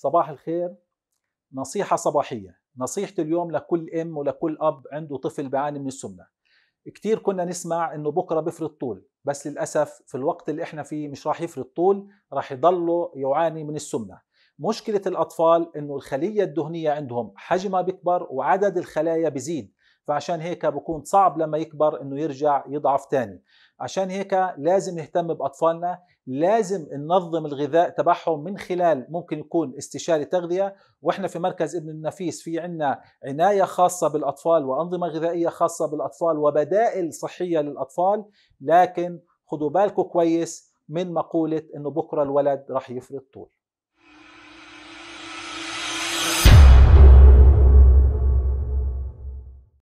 صباح الخير. نصيحة صباحية. نصيحة اليوم لكل أم ولكل أب عنده طفل بيعاني من السمنة. كتير كنا نسمع إنه بكرة بفرط طول بس للأسف في الوقت اللي إحنا فيه مش راح يفرط طول راح يضله يعاني من السمنة. مشكلة الأطفال إنه الخلية الدهنية عندهم حجمها بيكبر وعدد الخلايا بزيد فعشان هيك بكون صعب لما يكبر إنه يرجع يضعف تاني. عشان هيك لازم نهتم بأطفالنا لازم ننظم الغذاء تبعهم من خلال ممكن يكون استشاري تغذية. وإحنا في مركز ابن النفيس في عنا عناية خاصة بالأطفال وأنظمة غذائية خاصة بالأطفال وبدائل صحية للأطفال. لكن خدوا بالكم كويس من مقولة إنه بكرة الولد راح يفرط طول.